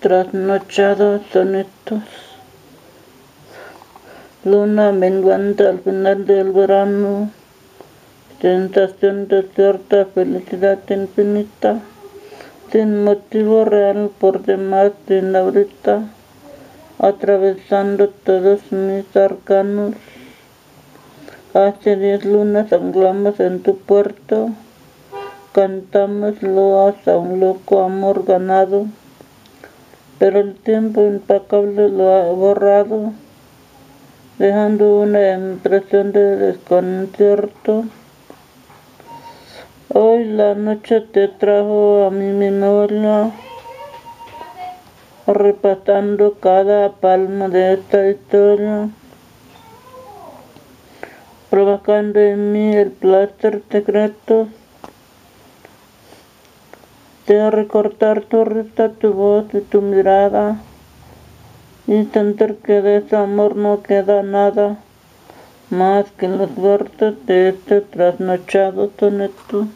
trasnochados son estos. Luna menguante al final del verano. Sensación de cierta felicidad infinita. Sin motivo real por demás, sin ahorita. Atravesando todos mis arcanos. Hace diez lunas anclamos en tu puerto. Cantamos loas a un loco amor ganado pero el tiempo impecable lo ha borrado, dejando una impresión de desconcierto. Hoy la noche te trajo a mi memoria, repasando cada palma de esta historia, provocando en mí el placer secreto de recortar tu risa, tu voz y tu mirada y sentir que de ese amor no queda nada más que los versos de este trasnochado soneto.